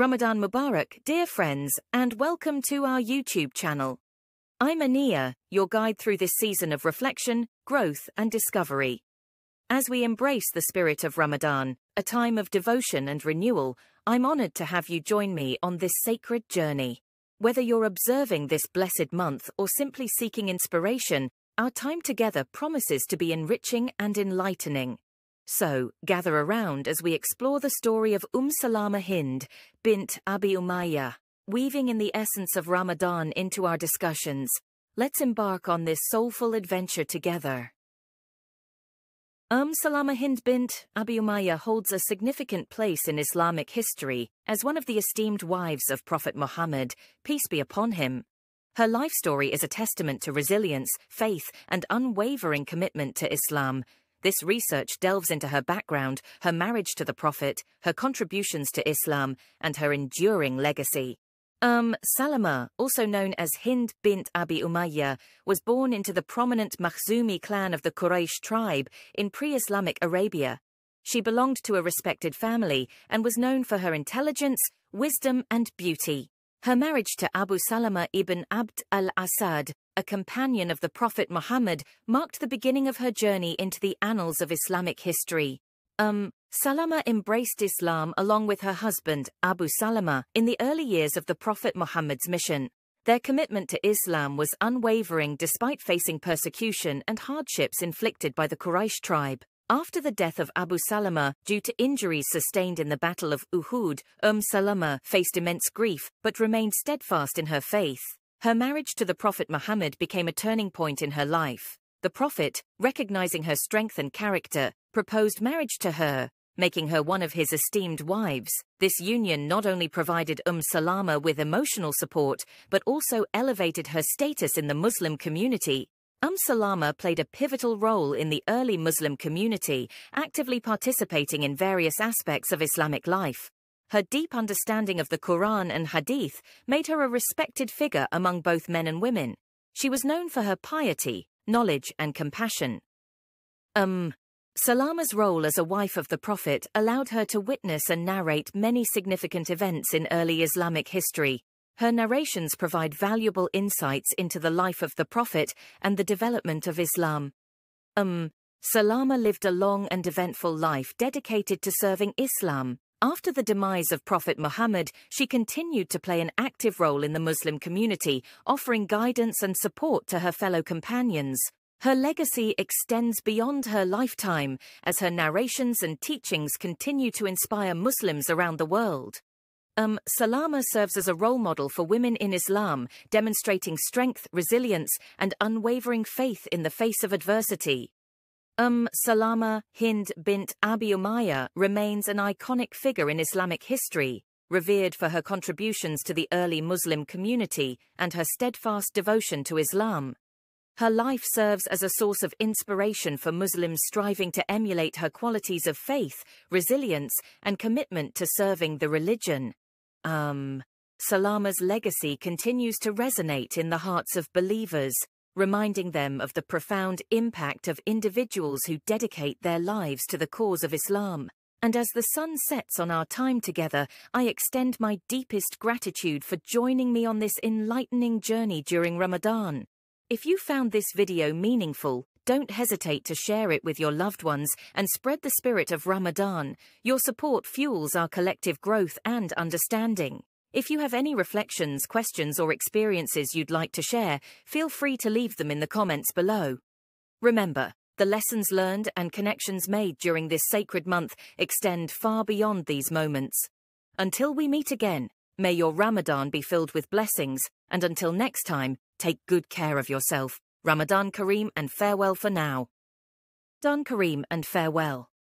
Ramadan Mubarak, dear friends, and welcome to our YouTube channel. I'm Ania, your guide through this season of reflection, growth, and discovery. As we embrace the spirit of Ramadan, a time of devotion and renewal, I'm honored to have you join me on this sacred journey. Whether you're observing this blessed month or simply seeking inspiration, our time together promises to be enriching and enlightening. So, gather around as we explore the story of Umm Salama Hind, bint Abi Umayyah, weaving in the essence of Ramadan into our discussions. Let's embark on this soulful adventure together. Umm Salama Hind bint Abi Umayyah holds a significant place in Islamic history as one of the esteemed wives of Prophet Muhammad, peace be upon him. Her life story is a testament to resilience, faith, and unwavering commitment to Islam, this research delves into her background, her marriage to the Prophet, her contributions to Islam, and her enduring legacy. Um, Salama, also known as Hind bint Abi Umayyah, was born into the prominent Makhzumi clan of the Quraysh tribe in pre-Islamic Arabia. She belonged to a respected family and was known for her intelligence, wisdom, and beauty. Her marriage to Abu Salama ibn Abd al-Asad a companion of the Prophet Muhammad, marked the beginning of her journey into the annals of Islamic history. Um, Salama embraced Islam along with her husband, Abu Salama, in the early years of the Prophet Muhammad's mission. Their commitment to Islam was unwavering despite facing persecution and hardships inflicted by the Quraysh tribe. After the death of Abu Salama due to injuries sustained in the Battle of Uhud, Umm Salama faced immense grief but remained steadfast in her faith. Her marriage to the Prophet Muhammad became a turning point in her life. The Prophet, recognizing her strength and character, proposed marriage to her, making her one of his esteemed wives. This union not only provided Umm Salama with emotional support, but also elevated her status in the Muslim community. Umm Salama played a pivotal role in the early Muslim community, actively participating in various aspects of Islamic life. Her deep understanding of the Quran and Hadith made her a respected figure among both men and women. She was known for her piety, knowledge, and compassion. Um, Salama's role as a wife of the Prophet allowed her to witness and narrate many significant events in early Islamic history. Her narrations provide valuable insights into the life of the Prophet and the development of Islam. Um, Salama lived a long and eventful life dedicated to serving Islam, after the demise of Prophet Muhammad, she continued to play an active role in the Muslim community, offering guidance and support to her fellow companions. Her legacy extends beyond her lifetime, as her narrations and teachings continue to inspire Muslims around the world. Um, Salama serves as a role model for women in Islam, demonstrating strength, resilience, and unwavering faith in the face of adversity. Um Salama Hind bint Abi Umayyah remains an iconic figure in Islamic history, revered for her contributions to the early Muslim community and her steadfast devotion to Islam. Her life serves as a source of inspiration for Muslims striving to emulate her qualities of faith, resilience, and commitment to serving the religion. Um, Salama's legacy continues to resonate in the hearts of believers, reminding them of the profound impact of individuals who dedicate their lives to the cause of Islam. And as the sun sets on our time together, I extend my deepest gratitude for joining me on this enlightening journey during Ramadan. If you found this video meaningful, don't hesitate to share it with your loved ones and spread the spirit of Ramadan. Your support fuels our collective growth and understanding. If you have any reflections, questions, or experiences you'd like to share, feel free to leave them in the comments below. Remember, the lessons learned and connections made during this sacred month extend far beyond these moments. Until we meet again, may your Ramadan be filled with blessings, and until next time, take good care of yourself. Ramadan Kareem and farewell for now. Dan Kareem and farewell.